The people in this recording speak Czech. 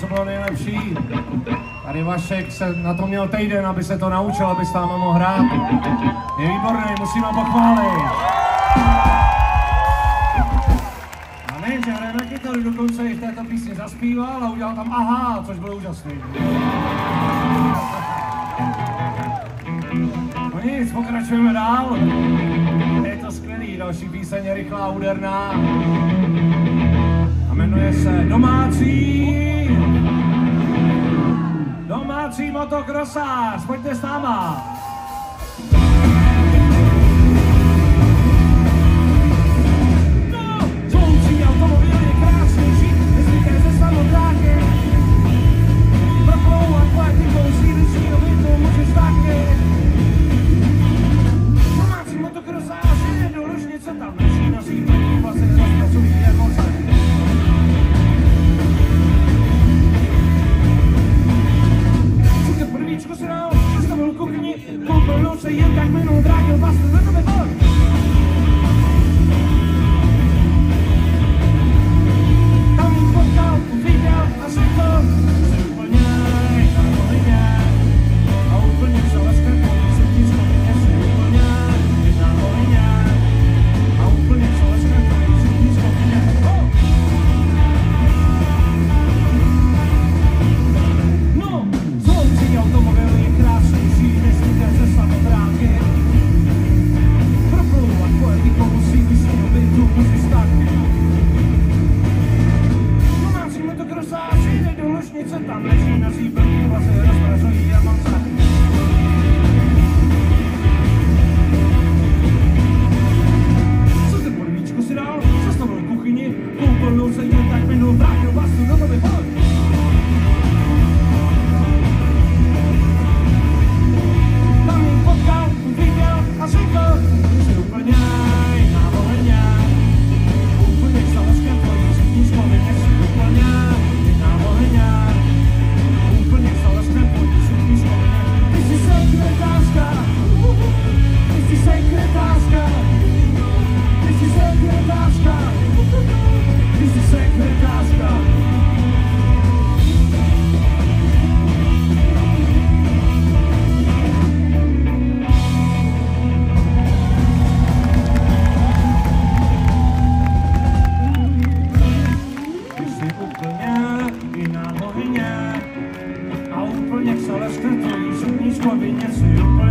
Co bylo nejlepší. Tady Vašek se na to měl týden, aby se to naučil, aby s náma mohl hrát. Je výborný, musíme ho pochválit. A ne, že hraje na kytaru, dokonce i v této písni zaspíval a udělal tam aha, což bylo úžasný. No nic, pokračujeme dál. Je to skvělý, další píseň je rychlá, úderná. A jmenuje se Domácí Motos Grosas, Fuente Estama. será? Zostaną w kuchni, tą palącej conheço eu